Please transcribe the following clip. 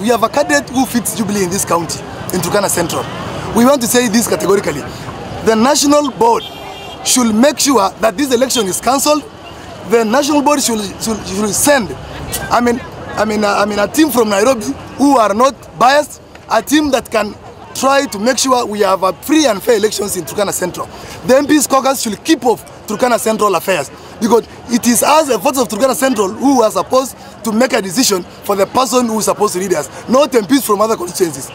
We have a candidate who fits Jubilee in this county, in Turkana Central. We want to say this categorically. The national board should make sure that this election is cancelled. The national board should, should, should send, I mean, I mean, uh, I mean, a team from Nairobi who are not biased, a team that can try to make sure we have a free and fair elections in Turkana Central. The MP's caucus should keep off Turkana Central affairs because it is us, the voters of Turkana Central, who are supposed to make a decision for the person who is supposed to lead us, not MPs from other constituencies.